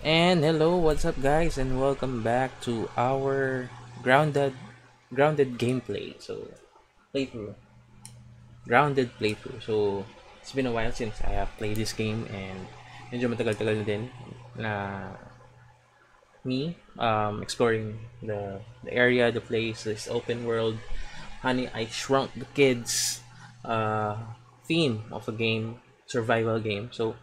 And hello, what's up guys and welcome back to our grounded grounded gameplay. So playthrough. Grounded playthrough. So it's been a while since I have played this game and medyo matagal-tagal na din na me um, exploring the, the area, the place, this open world, Honey, I Shrunk the Kids uh, theme of a game, survival game. So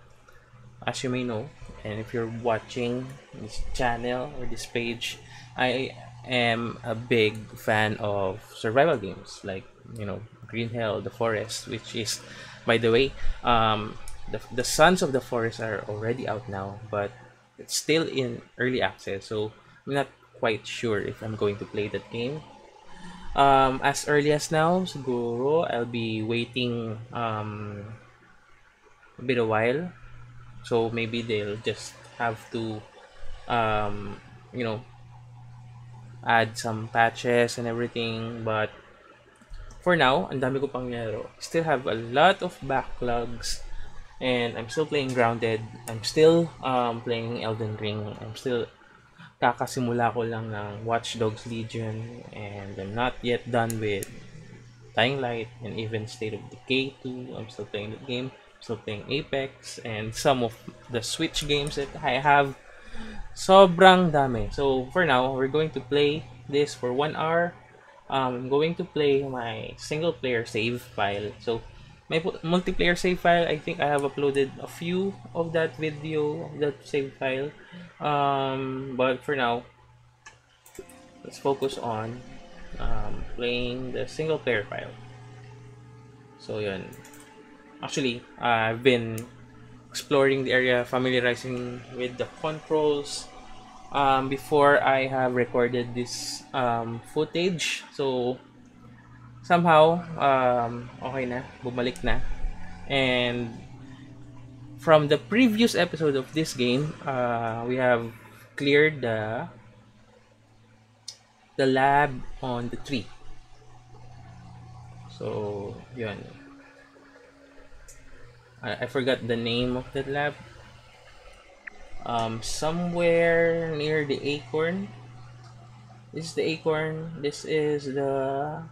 as you may know, and if you're watching this channel or this page, I am a big fan of survival games like you know Green Hell, The Forest, which is, by the way, um, the the Sons of the Forest are already out now, but it's still in early access, so I'm not quite sure if I'm going to play that game. Um, as early as now, siguro I'll be waiting um, a bit a while so maybe they'll just have to um, you know add some patches and everything. But for now ang dami ko pang nilaro. Still have a lot of backlogs. And I'm still playing Grounded. I'm still um, playing Elden Ring. I'm still kakasimula ko lang ng Watch Dogs Legion. And I'm not yet done with Dying Light and even State of Decay 2 I'm still playing the game So playing Apex and some of the Switch games that I have. Sobrang dami. So for now, we're going to play this for one hour. Um, I'm going to play my single player save file. So my multiplayer save file, I think I have uploaded a few of that video, that save file. Um, but for now, let's focus on um, playing the single player file. So yun, actually uh, I've been exploring the area familiarizing with the controls. Um, before I have recorded this um, footage. So somehow um, okay na bumalik na. And from the previous episode of this game uh, we have cleared the the lab on the tree. So yun I, I forgot the name of the lab. Um, somewhere near the acorn. This is the acorn. This is the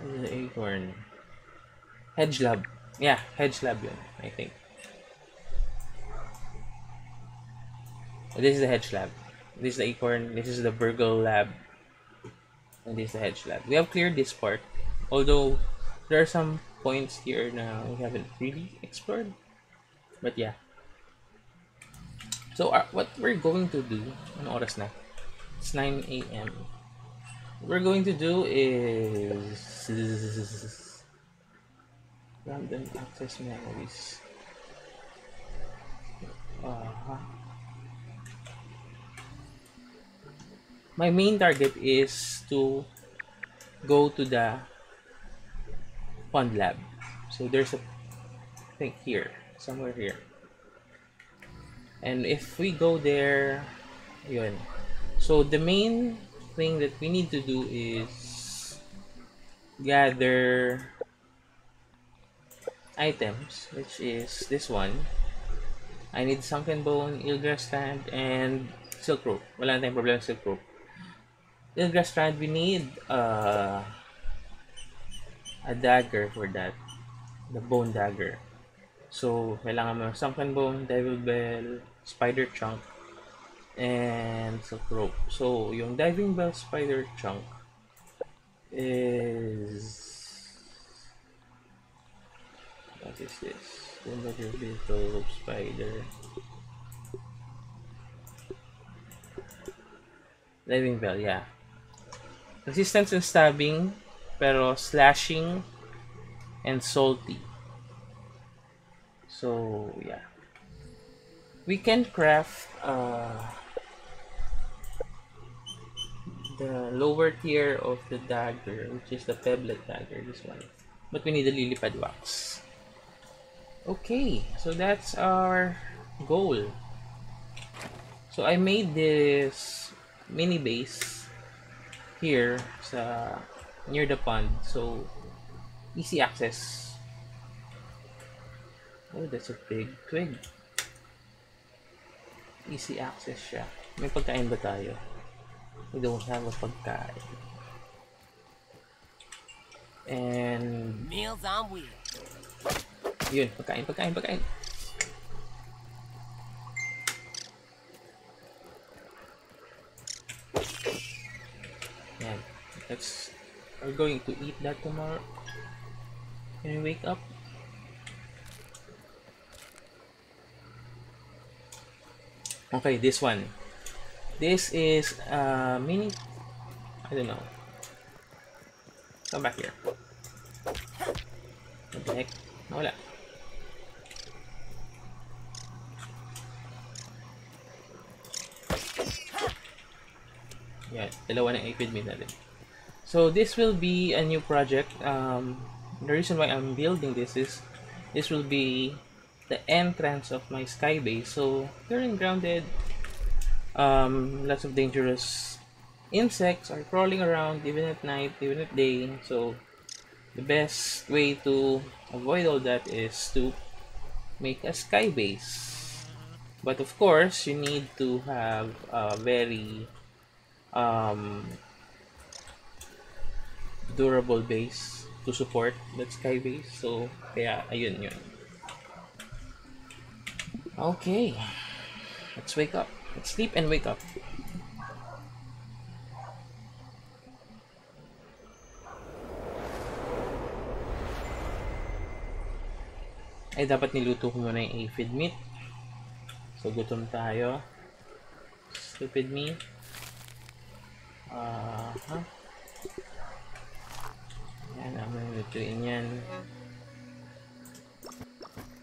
the acorn. Hedge lab. Yeah, hedge lab yun, I think. This is the hedge lab. This is the acorn. This is the burgle lab and this is the hedge lab. We have cleared this part, although there are some points here now we haven't really explored. But yeah. So uh, what we're going to do, an oras na? It's 9 a.m. We're going to do is random access memories. Uh -huh. My main target is to go to the pond lab. So there's a thing here, somewhere here. And if we go there, yun. So the main thing that we need to do is gather items, which is this one. I need sunken bone, eelgrass strand, and silk rope. Wala tayong problema silk rope. Eelgrass strand, we need uh, a dagger for that. The bone dagger. So, kailangan mo sunken bone, diving bell, spider chunk, and silk rope. So, yung diving bell spider chunk is what is this? Wonder little spider. Diving bell, yeah. Resistance and stabbing, pero slashing and salty. So, yeah. We can craft uh, the lower tier of the dagger, which is the pebblet dagger, this one. But we need the lily pad wax. Okay, so that's our goal. So I made this mini base here sa near the pond. So easy access. Oh, that's a big twig. Easy access siya. May pagkain ba tayo? We don't have a pagkain. And Meals on wheels. yun, pagkain, pagkain, pagkain. Yan. That's we're going to eat that tomorrow. Can we wake up? Okay, this one. This is uh mini I don't know. Come back here. What the heck? Wala. Yan, dalawa ng aphid meat natin. So this will be a new project. Um, the reason why I'm building this is this will be the entrance of my sky base. So in grounded, um, lots of dangerous insects are crawling around even at night, even at day. So the best way to avoid all that is to make a sky base. But of course, you need to have a very um, durable base to support that sky base. So, kaya, ayun yun. Okay. Let's wake up. Let's sleep and wake up. Ay, dapat niluto ko muna yung aphid meat. So, gutom tayo. Stupid me. Ah, huh? Yan, ang lutuin yan.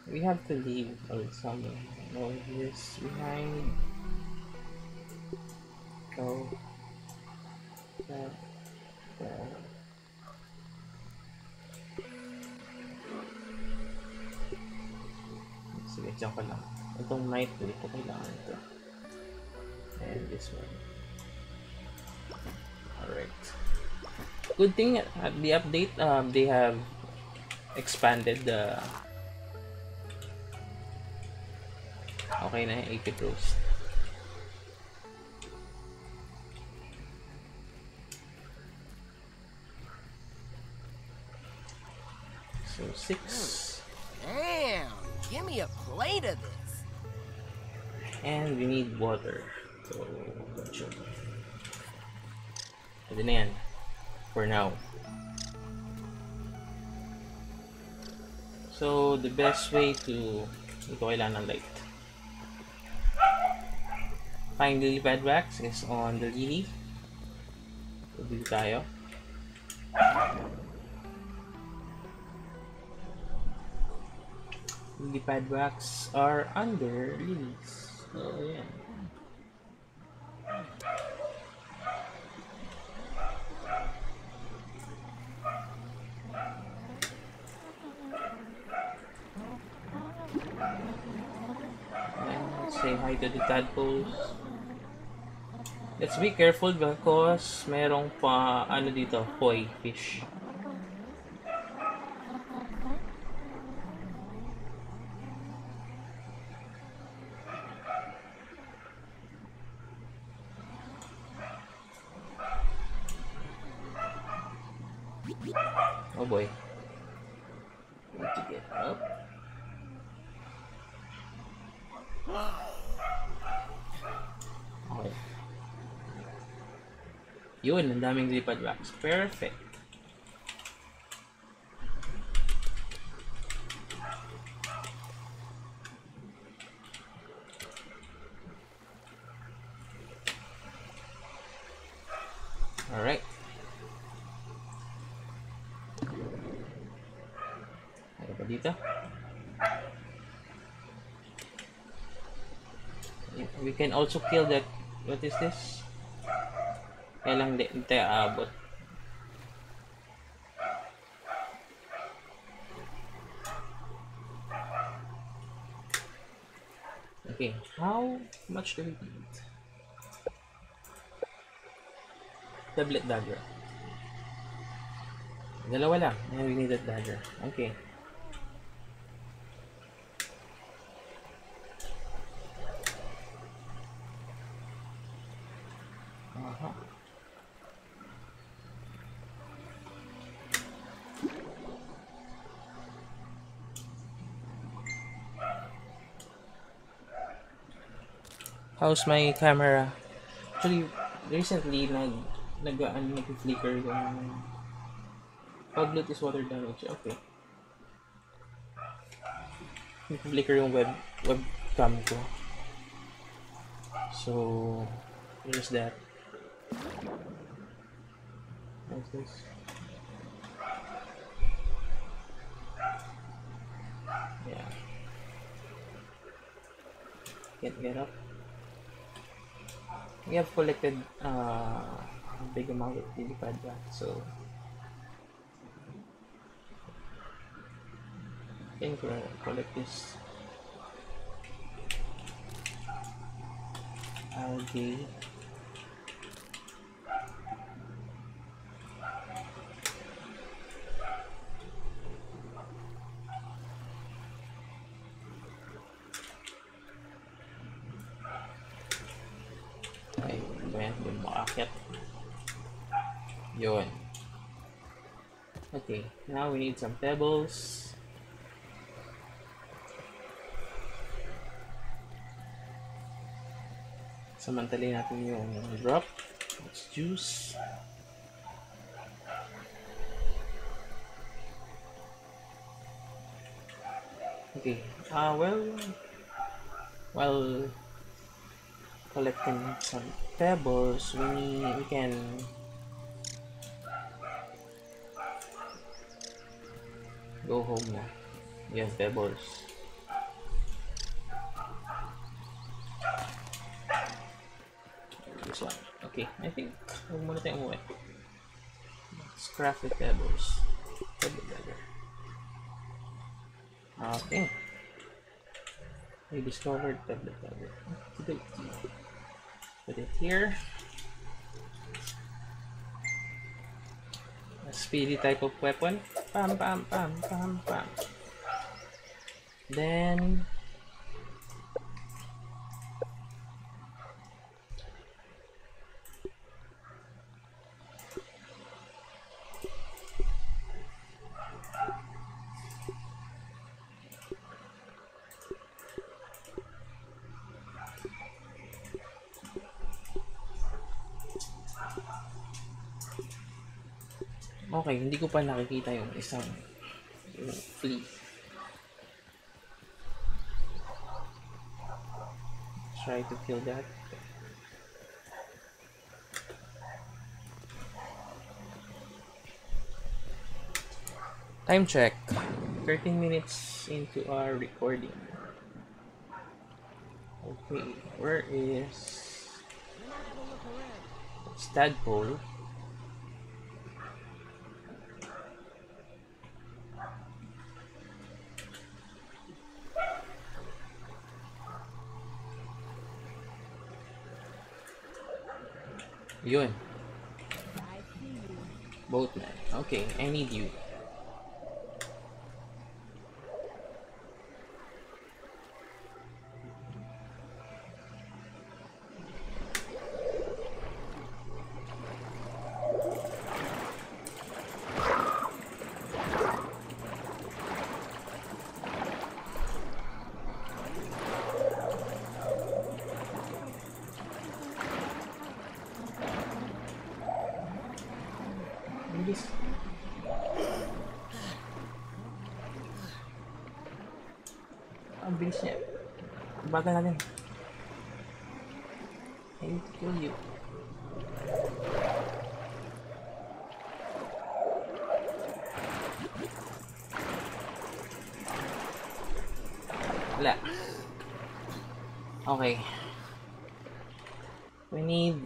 We have to leave some of this behind. Go. That. That. Sige, dyan ko lang. Itong knife, hindi ko kailangan ito. And this one. Alright. Good thing at the update, um, they have expanded the Okay na yung 80 roast. So, 6. Damn, give me a plate of this. And we need water. So, of... Pwede na yan. For now. So, the best way to... Hindi ko kailangan ng light. Find lily pad wax is on the lily. Dito tayo. Lily pad wax are under lilies. So, yeah. Tadpoles. Let's be careful because merong pa ano dito, koi fish. Daming lipad wax. Perfect. Alright. Ano pa dito? We can also kill that. What is this? Kaya lang hindi tayo aabot. Okay, how much do we need? Doublet dagger. Dalawa lang. We need that dagger. Okay. Aha. How's my camera? Actually, recently nag nag ano nag-flicker yung pag is water damage. Okay. Nag-flicker yung web webcam ko. So, there's that. What's this? Yeah. Can't get up. We have collected uh, a big amount of pad so I think we'll collect this algae. Ay, ano yan? Yung makakit. Yun. Okay, now we need some pebbles. Samantalin natin yung drop. Let's juice. Okay. Uh, well, while collecting some pebbles, we we can go home. We have pebbles. This one. Okay, I think huwag muna tayong umuwi. Let's craft the pebbles. Pebble dagger. Okay. We discovered pebble dagger. Put it here. A speedy type of weapon. Pam pam pam pam pam. Then ko pa nakikita yung isang yung flea. Try to kill that. Time check. 13 minutes into our recording. Okay, where is Stadpole? Yun. Boatman. Okay, I need you. Bagal natin. I need to kill you. Wala. Okay. We need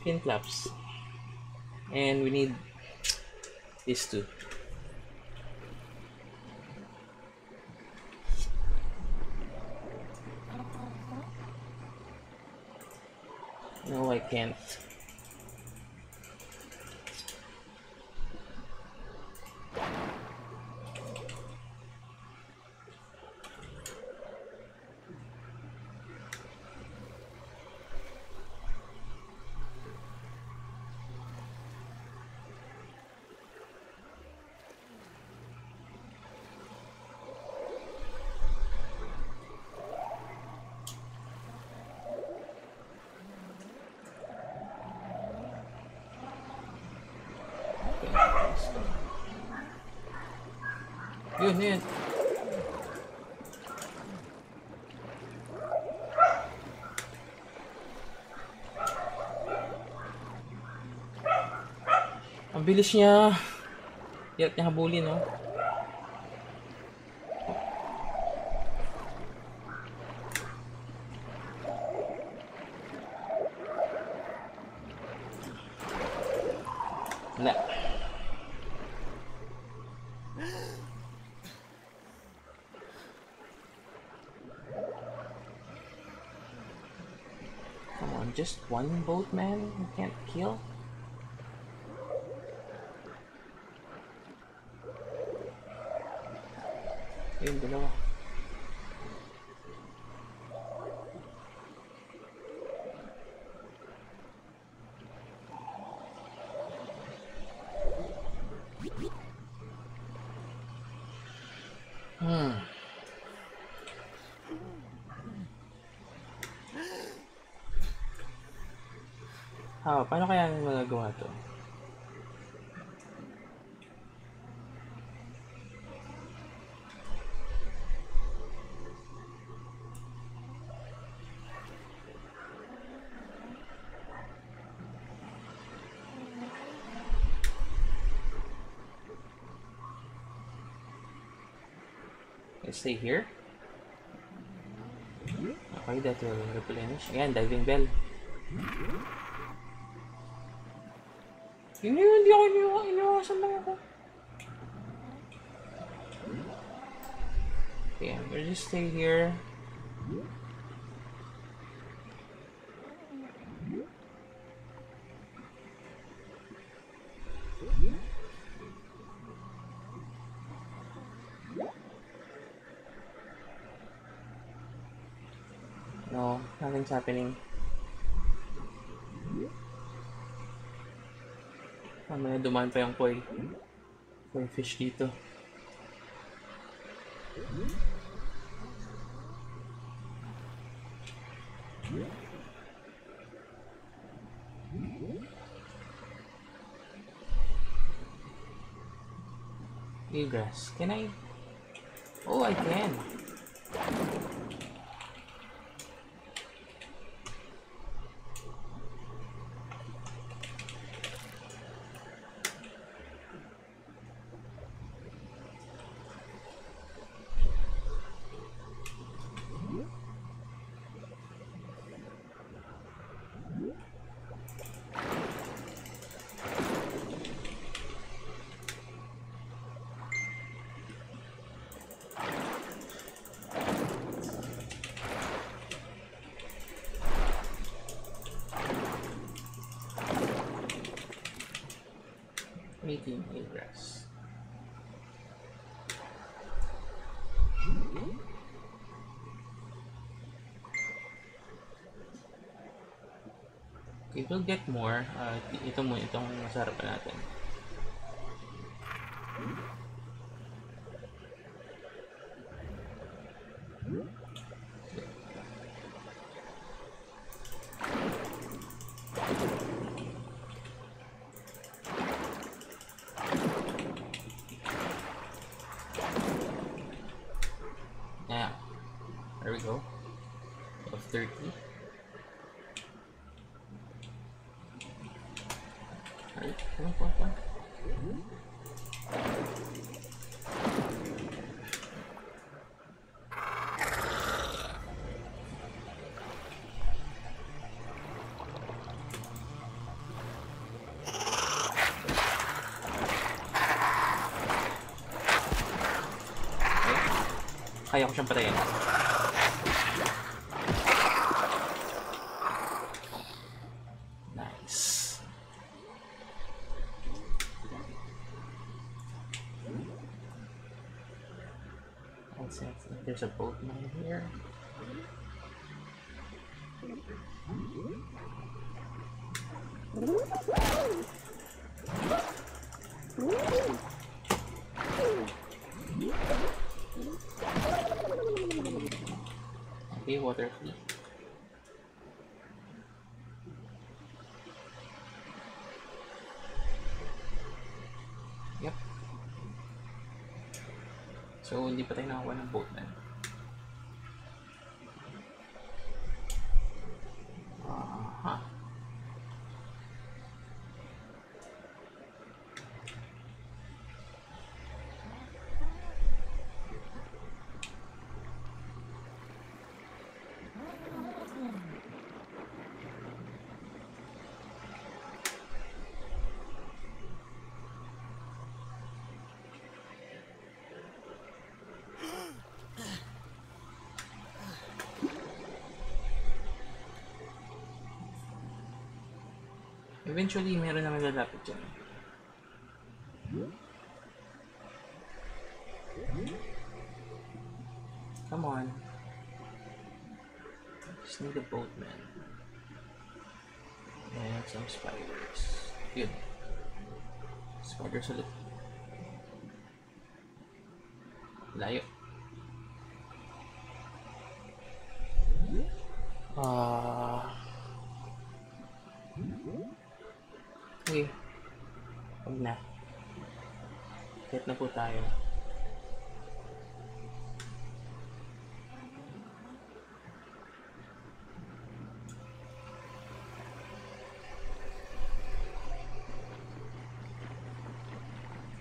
pin flaps. And we need these two. Yun, yun. Ang bilis niya. Hirap niya habulin? Wala. Just one boat, man? You can't kill? Paano kaya magagawa to? Stay here. Okay, that will replenish. Ayan, diving bell. Yun yun, hindi ako iniwa, iniwasan lang ako. Okay, we'll just stay here. No, nothing's happening. Dumaan pa yung koi. Koi fish dito. Eelgrass. Can I? Oh, I can. Meeting Eelgrass. Okay, we'll get more. Uh, ito mo, itong masarap natin. Nice. Let's there's a boatman here. Water fleet. Yep. So, hindi pa tayo nakakuha ng boatman. Aha. Eventually, meron naman lalapit dyan. Come on. Just need a boatman. And some spiders. Good. Spiders ulit. Layo. Ah. Okay. Huwag na. Get na po tayo.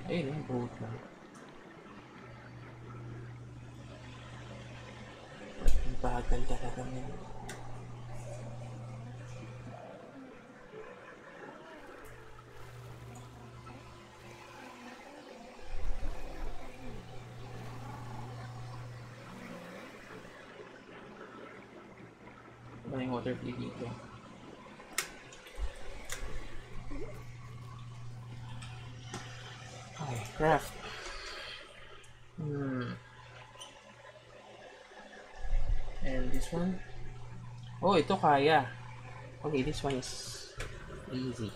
Ayun, yung boat na. Bagal talaga niya. Ano yung water play dito? Okay, craft. Hmm. And this one? Oh, ito kaya. Okay, this one is easy.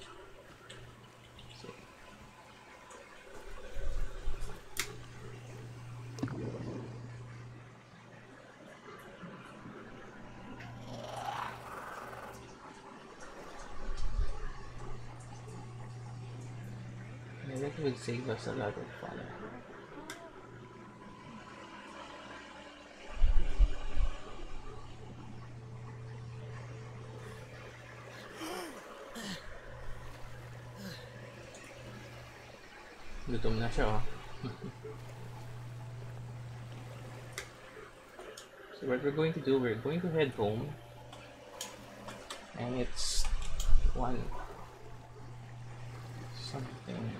Oh. so what we're going to do, we're going to head home. And it's one something.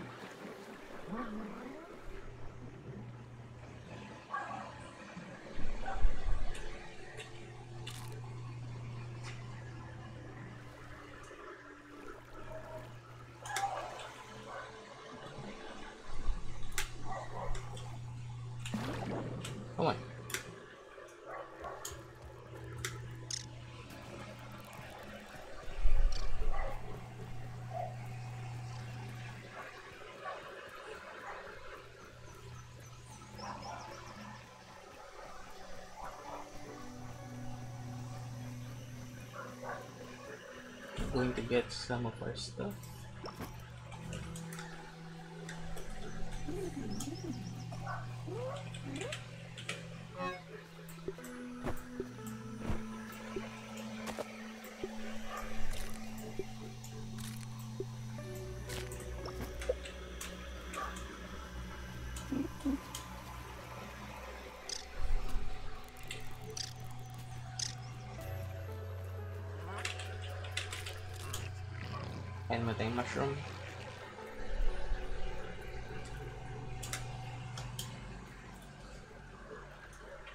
Come on. Going to get some of our stuff. Mushroom.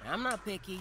I'm not picky.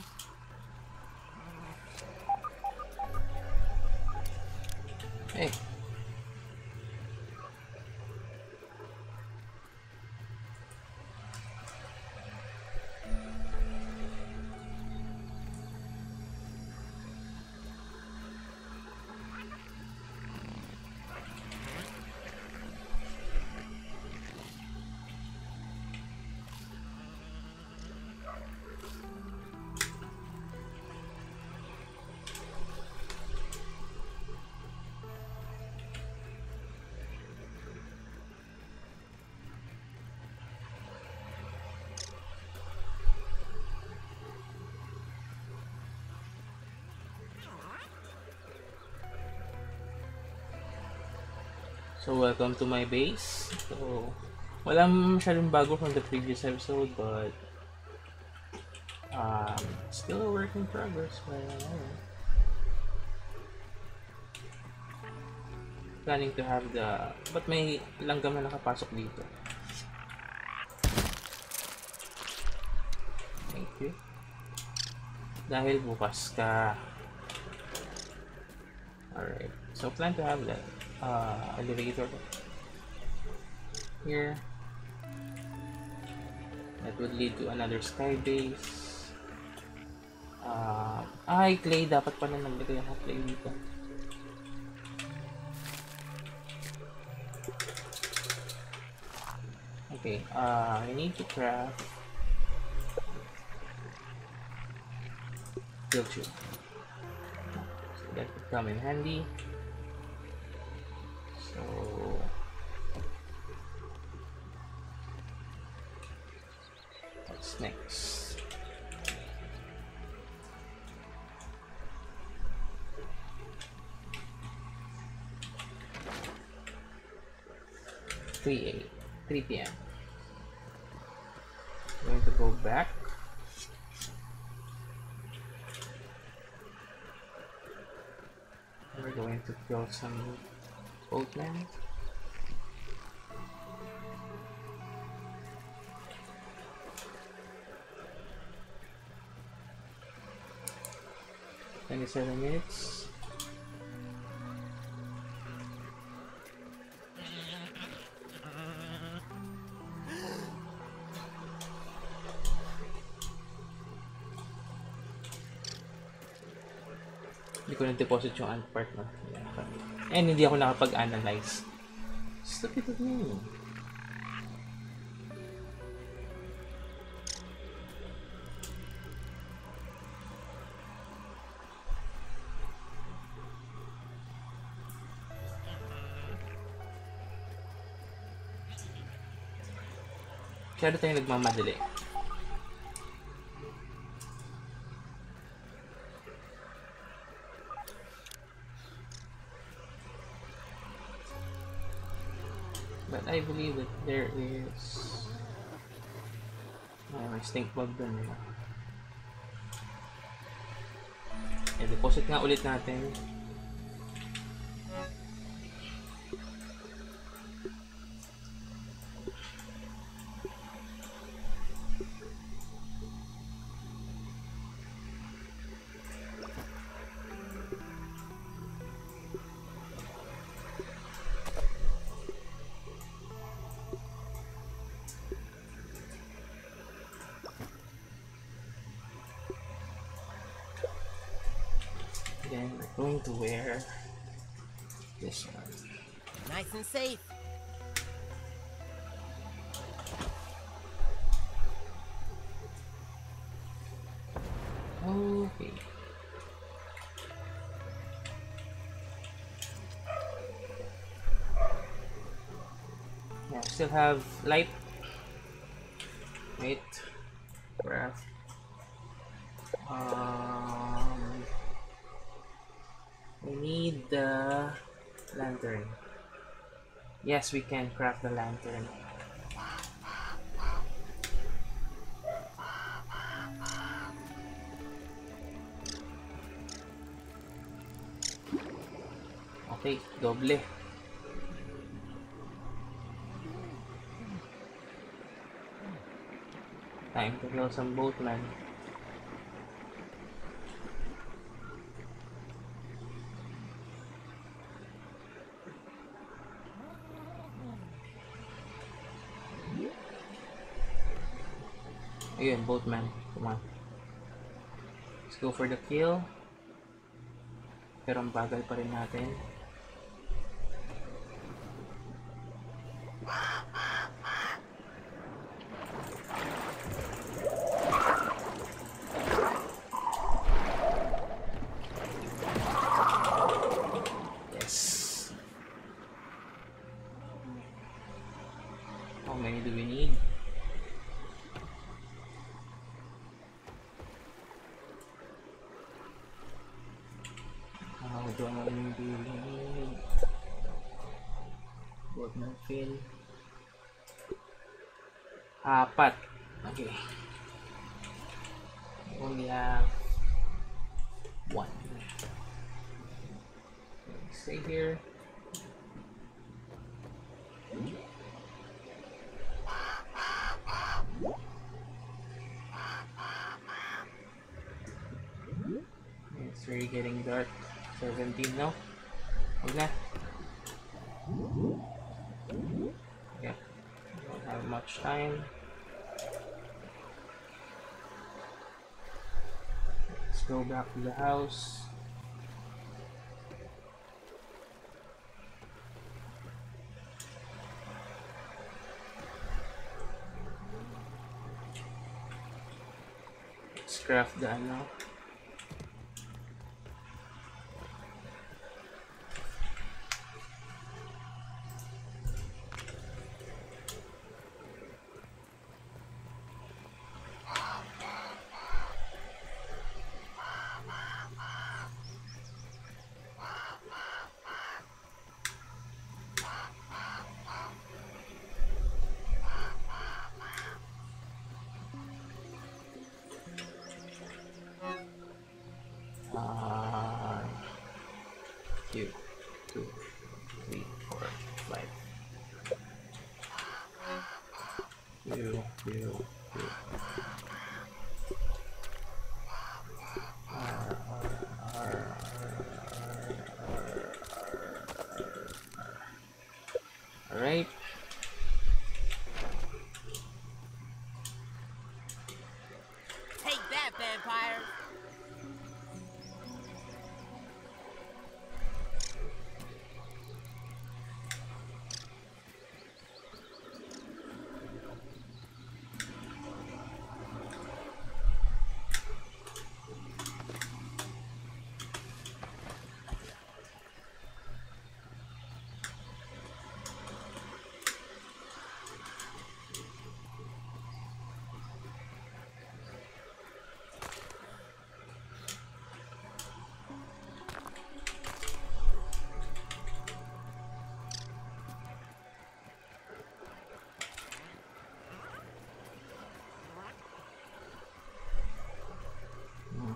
So, welcome to my base. So, wala masyadong bago from the previous episode, but um, still a work in progress. Uh, planning to have the... But may langgam na nakapasok dito. Thank you. Dahil bukas ka. Alright. So, plan to have that uh, elevator here. That would lead to another sky base. Uh, ay, clay. Dapat pala naglagay ako clay dito. Okay, uh, I need to craft tube. So that would come in handy. Going to go back. We're going to kill some boatmen. Twenty-seven minutes. Ko na-deposit yung ant part na. And hindi ako nakapag-analyze. Stupid of me. Masyado tayo nagmamadali. I believe that there is... Oh, may stink bug dun. Eh. Eh, deposit nga ulit natin. Going to wear this one. Nice and safe. Okay. Yeah, still have light. Wait. Craft. Um, we need the lantern. Yes, we can craft the lantern. Okay, doble. Time to kill some Ayun, boatman. Come on. Let's go for the kill. Pero ang bagal pa rin natin. Yes. How many do we need? Fill. Apat. Okay. I only have one. Stay here. It's really getting dark. 17 now. Na. Yeah. Time. Let's go back to the house. Let's craft that ano. Uh, two, two, three, four, five. Two, two, two. Alright. Take that, vampire.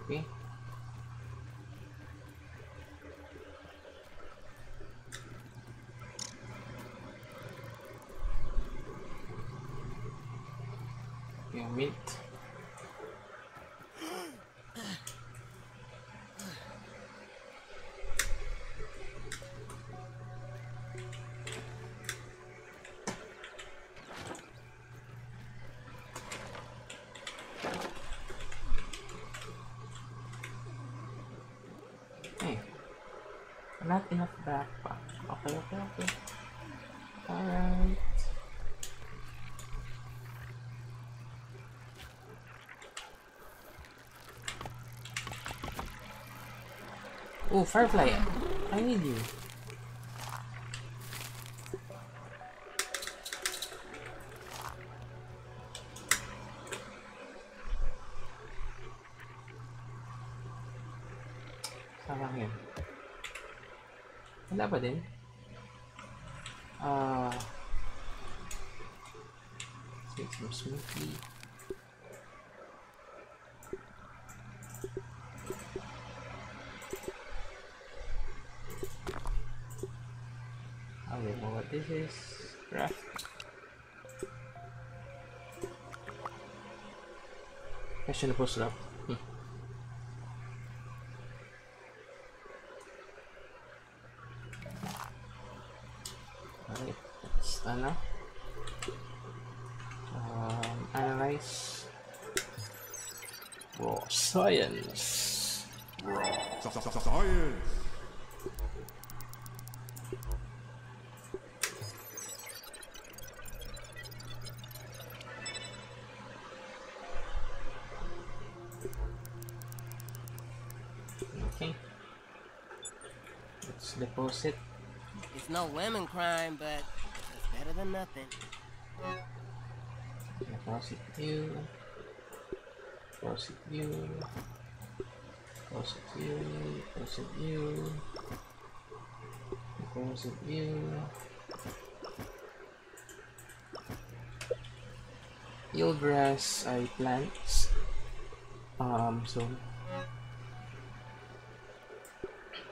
Okay. Yeah, mint. Hey, not enough backpack. Okay, okay, okay. Alright. Oh, Firefly, I need you. Sayang yun. Ba din? Ah... let's some smoothie. I don't know what this is. Craft. Na post up. women crying, but it's better than nothing. Gossip you. You. You. You. You. Eelgrass I plants. Um, so...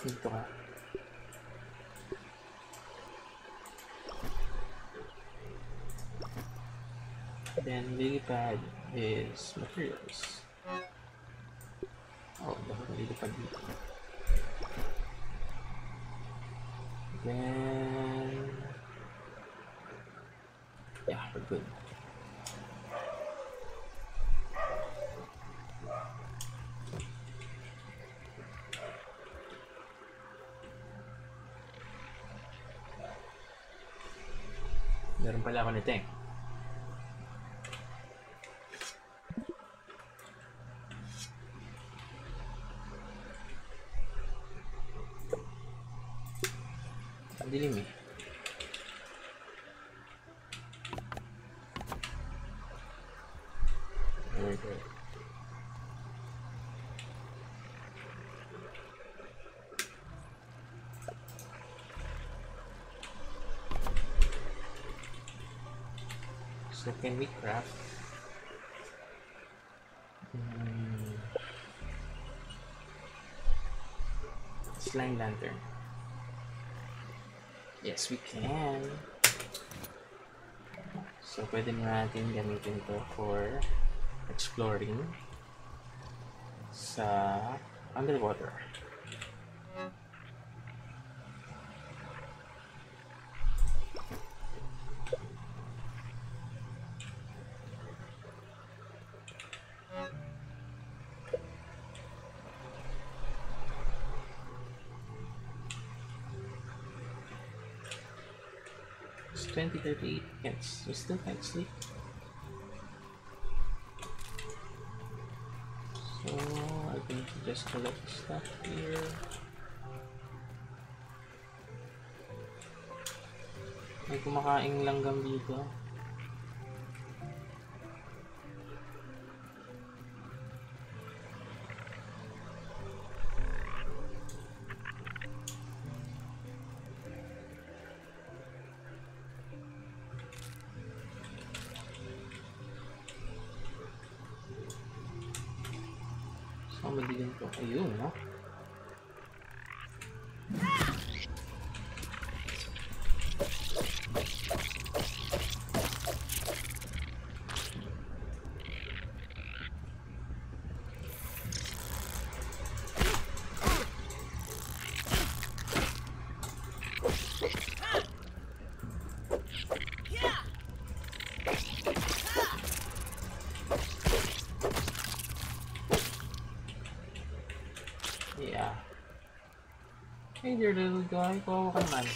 Dito ka. Then, lily pad is materials. Oh, dapat lily pad dito. Then, yeah, we're good. Meron pala ako nito eh. Ang dilim eh. Very good. So can we craft? Hmm. Slime lantern. Yes, we can. So, pwede na natin gamitin to for exploring sa underwater. 38. Yes, we still can't sleep. So, I'm going to just collect stuff here. May kumakaing langgam dito. Hey there, little guy. Kawawa ka naman.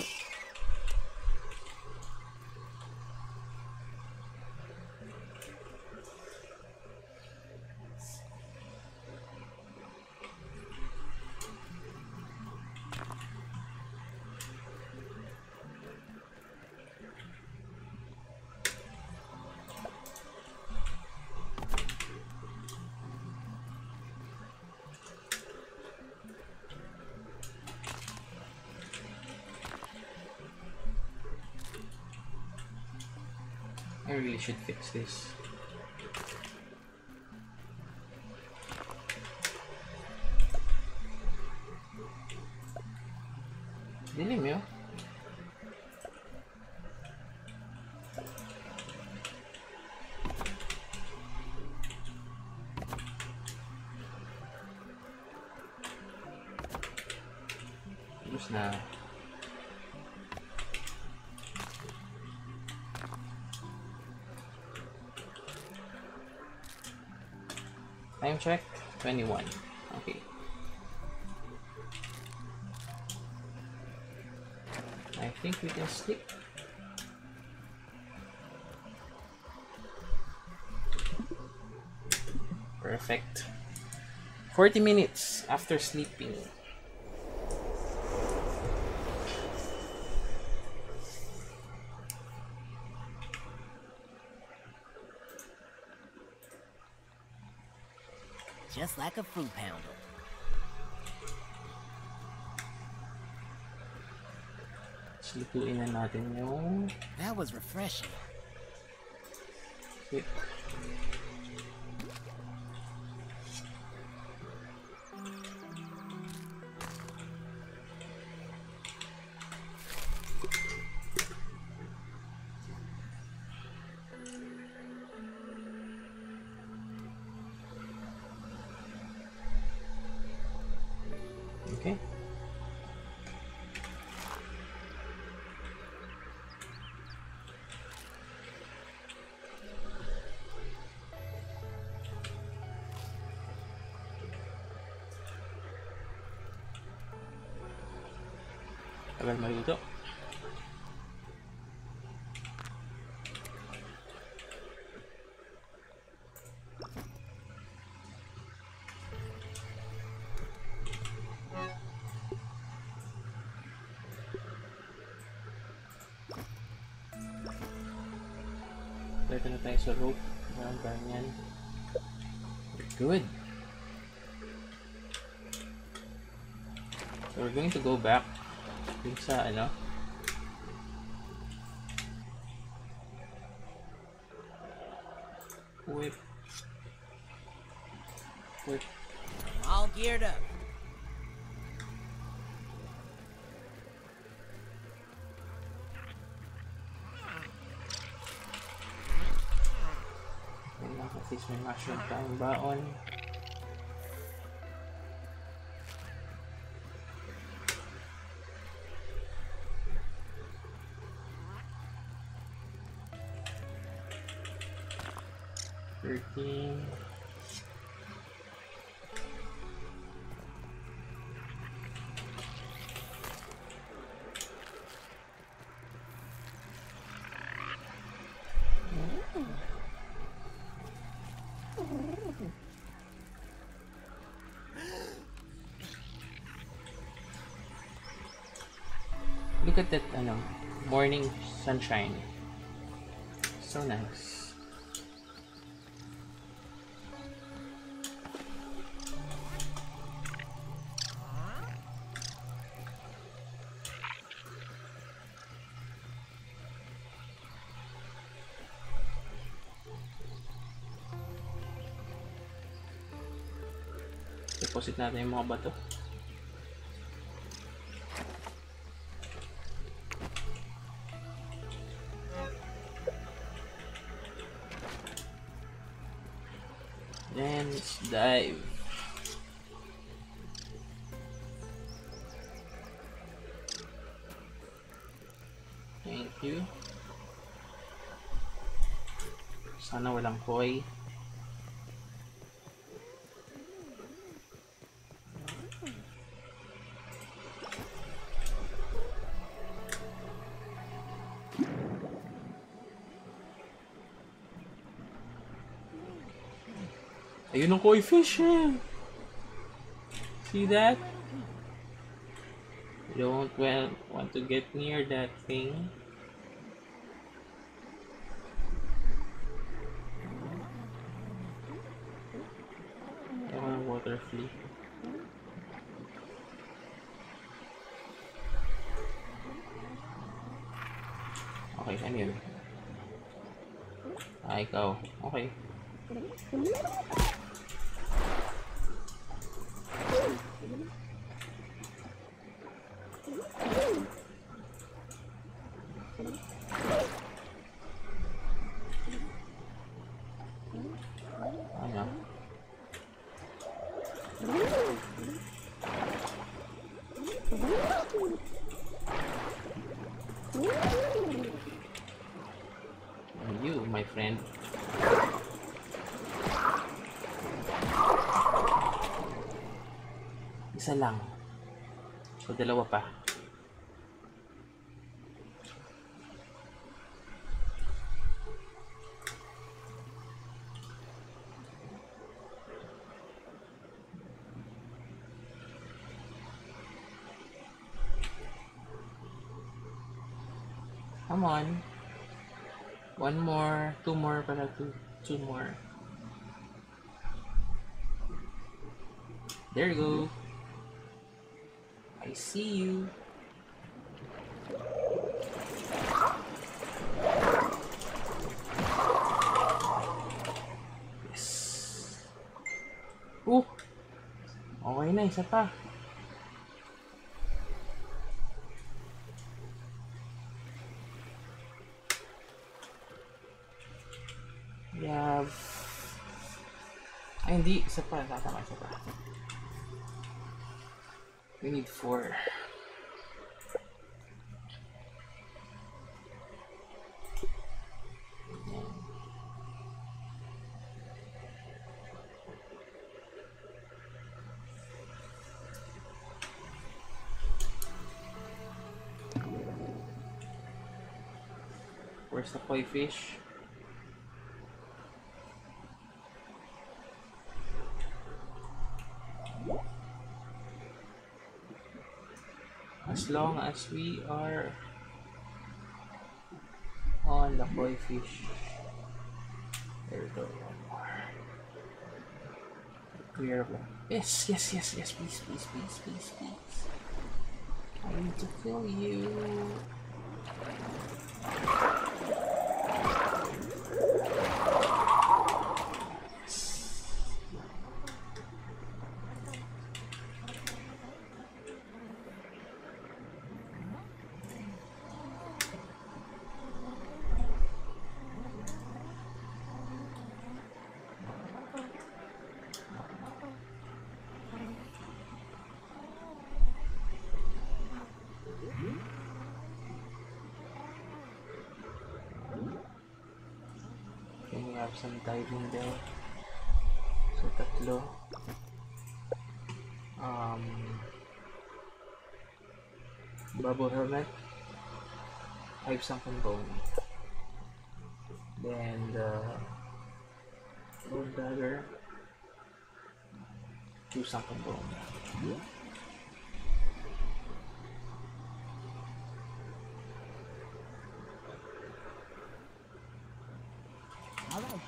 I really should fix this. 21. Okay. I think we can sleep. Perfect. 40 minutes after sleeping. A fruit pounder. Sleepuin na natin yung That was refreshing. Tagal maluto. Dito na tayo sa rope. Ayan, ganyan. Good. So we're going to go back dun sa ano. Whip. Whip. All geared up. Yan lang at least may mushroom tayong baon. Thirteen. Look at that, ano, morning sunshine. So nice. Deposit natin yung mga bato. Then let's dive. Thank you. Sana walang koi. Ayun ang koi fish eh. See that? You don't well want to get near that thing. Ng water flea. Okay, ano yun? Ah, ikaw. Okay. Ano? And you, my friend. Isa lang. O dalawa pa. Come on. One more, two more pala, two, two more. There you go. I see you. Yes. Oh! Okay na, isa pa. Have... Ay, hindi. Isa pa. Tatama, isa pa. We need four. Where's the koi fish? As long as we are on the koi fish. There we go. One more. Clear one. Yes, yes, yes, yes, please, please, please, please, please. I need to kill you. Have some diving there. So tatlo. Um, bubble helmet. Five sunken bone. Then the gold dagger. Two sunken bone.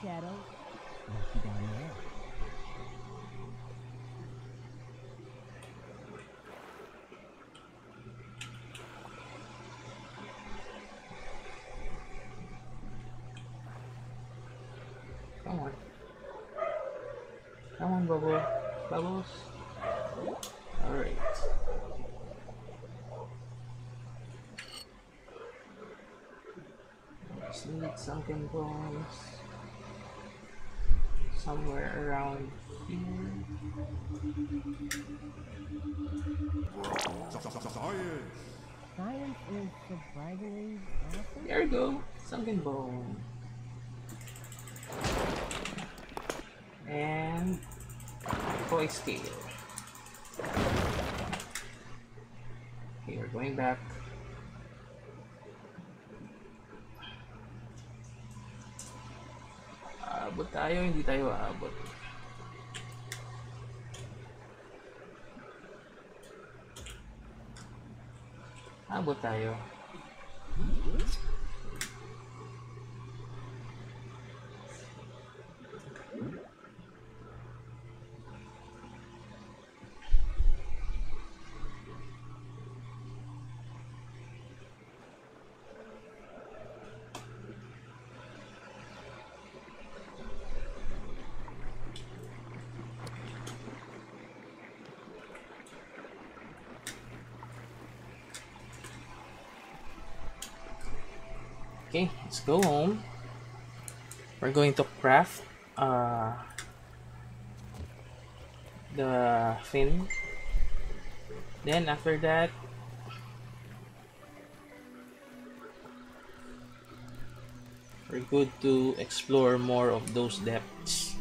All right, Shadow. Come on. Come on, Bubble. Bubbles. Alright. Just need sunken bones. Somewhere around here. Science. Is surprisingly awesome. There we go. Sunken bone. And koi scale. Okay, we're going back. Tayo, hindi tayo aabot. Aabot tayo. Okay, let's go home. We're going to craft uh, the fin. Then after that, we're good to explore more of those depths.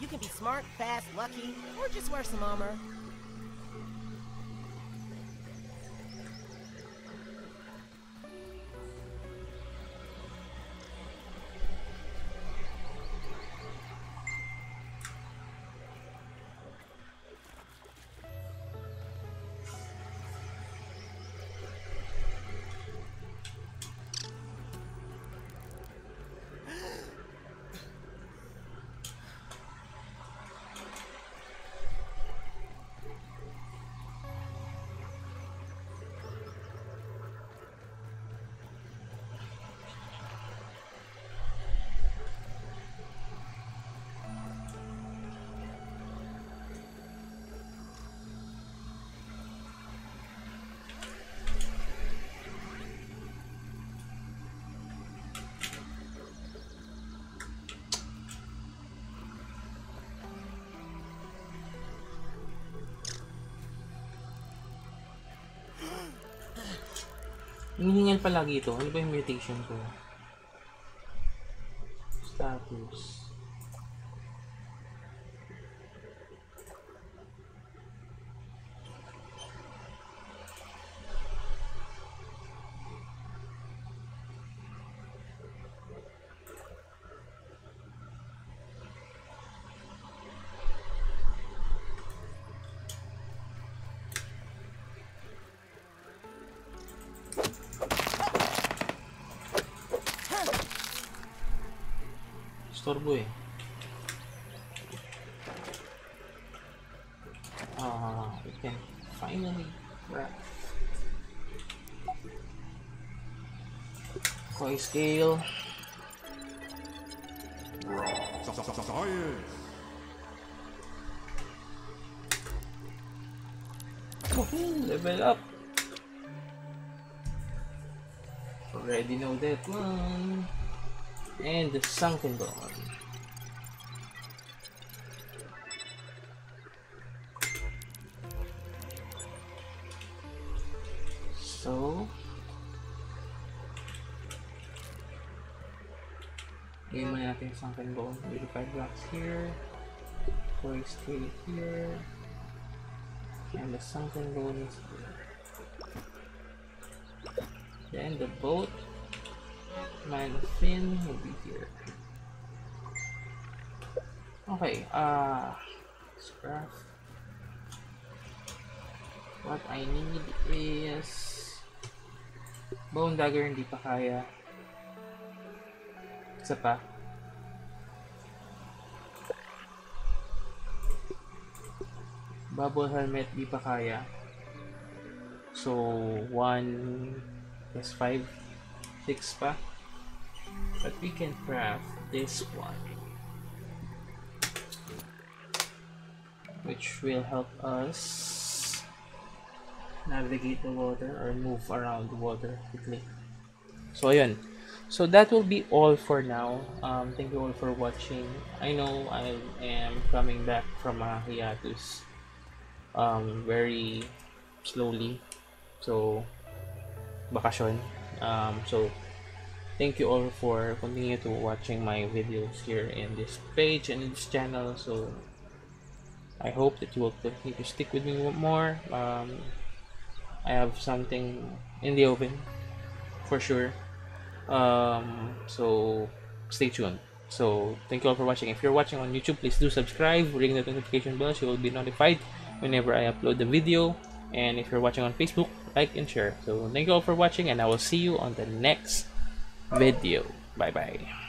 You can be smart, fast, lucky, or just wear some armor. Hinihingal palagi ito. Ano ba yung mutation ko? Status. Koi scale. Level up! Already know that one. And the sunken bone. Sunken bone. 85 blocks here. Koi scale here. And the sunken bone is here. Then the boat, man fin will be here. Okay, uh, scrap. What I need is bone dagger hindi pa kaya. Isa pa. Bubble helmet di pa kaya. So, 1 plus 5, 6 pa. But we can craft this one. Which will help us navigate the water or move around the water quickly. So, ayun. So, that will be all for now. Um, thank you all for watching. I know I am coming back from a hiatus um, very slowly. So, bakasyon. Um, so, thank you all for continue to watching my videos here in this page and in this channel. So, I hope that you will continue to stick with me more. Um, I have something in the oven for sure. Um, so, stay tuned. So, thank you all for watching. If you're watching on YouTube, please do subscribe, ring the notification bell so you will be notified whenever I upload the video. And if you're watching on Facebook, like and share. So, thank you all for watching, and I will see you on the next video. Bye bye.